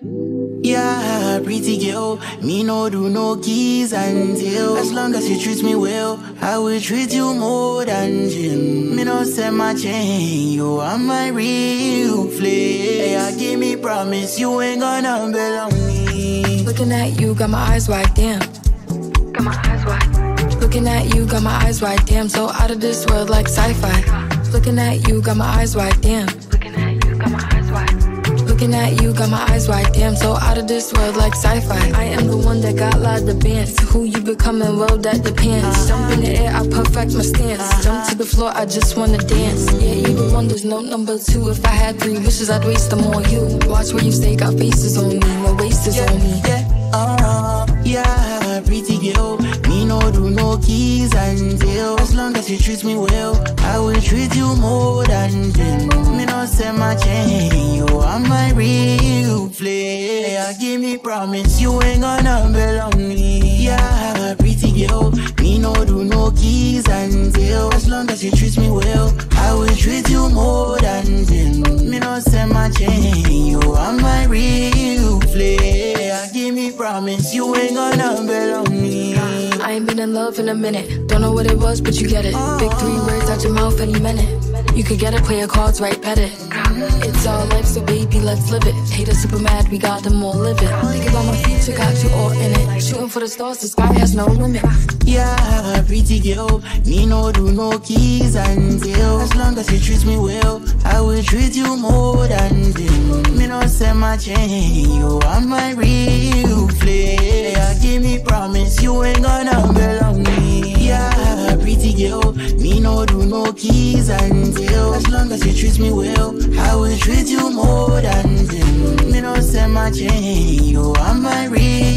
Yeah, pretty girl, me no do no keys until. As long as you treat me well, I will treat you more than gym Me no send my chain, you are my real flex. Yeah, give me promise, you ain't gonna belong me. Looking at you, got my eyes wide, damn. Got my eyes wide. Looking at you, got my eyes wide, damn. So out of this world like sci-fi. Looking at you, got my eyes wide, damn Looking at you, got my eyes wide, damn, so out of this world like sci-fi. I am the one that got lot of bands. Who you becoming? Well, that depends. Jump in the air, I perfect my stance. Jump to the floor, I just wanna dance. Yeah, you the one, there's no number two. If I had three wishes, I'd waste them on you. Watch where you stay, got faces on me, no waste is yeah, on me. Yeah, uh, yeah, pretty girl. Me no do no keys until As long as you treat me well, I will treat you more than them. Me no send my chain, you are my real. Yeah, give me promise, you ain't gonna belong me. Yeah, pretty girl. Me no do no keys until As long as you treat me well, I will treat you more than them. Me no send my chain, you are my real. Yeah, give me promise, you ain't gonna belong me. I ain't been in love in a minute. Don't know what it was, but you get it. Big three words out your mouth any minute. You could get it, play your cards right, bet it. It's our life, so baby, let's live it. Haters super mad, we got them all living. Think about my future, got you all in it. Shooting for the stars, the sky has no limit. Yeah, pretty girl, me no do no keys until As long as you treat me well, I will treat you more than them. Me no send my chain, you are my real flex. Girl, me no do no keys until As long as you treat me well, I will treat you more than them. Me no send my chain, you are my real